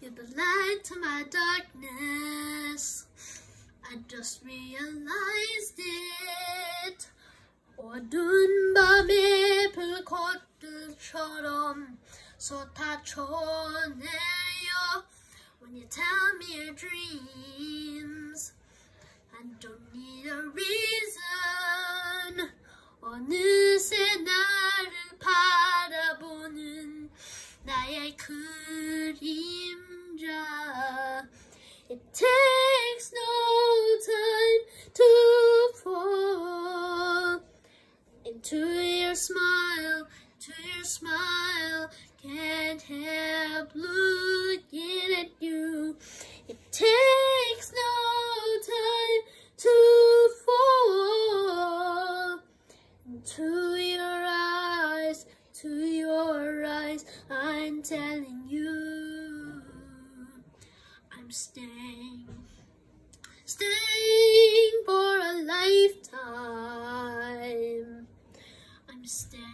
You're the light to my darkness. I just realized it. 어두운 밤의 불꽃들처럼 솟아쳐내요. When you tell me your dreams, I don't need a reason. 어느새 나를 바라보는 나의 그림자. It takes no time to fall into your smile, to your smile. Can't help looking at you. It takes no time to fall into your eyes, to your eyes. I'm telling you, I'm staying, staying for a lifetime. I'm staying.